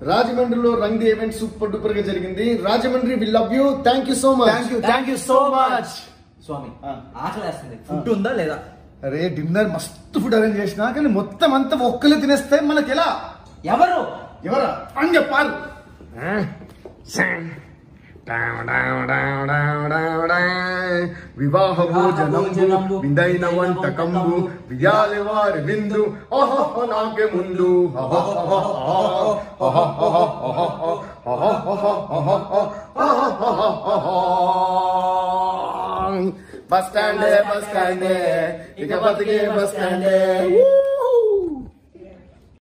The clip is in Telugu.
రాజమండ్రిలో రంగ్ ఈవెంట్ సూపర్ డూపర్గా జరిగింది. Rajahmundry we love you thank you so much thank you thank you so much స్వామి ఆ. ఆకలి వేస్తుంది. ఫుడ్ ఉందా లేదా? అరే డిన్నర్ మస్తు ఫుడ్ అరేంజ్ చేసిన కానీ మొత్తం అంతా ఒక్కరు తినేస్తే మనకి ఎలా? ఎవరు? ఎవరా? అని చెప్పాలి వివాహ భోజనంబు విందైన వంటకంబు వియాలి వారి విందు. ఓహో నాకే ముందు. बस स्टैंड है बस स्टैंड है बस स्टैंड है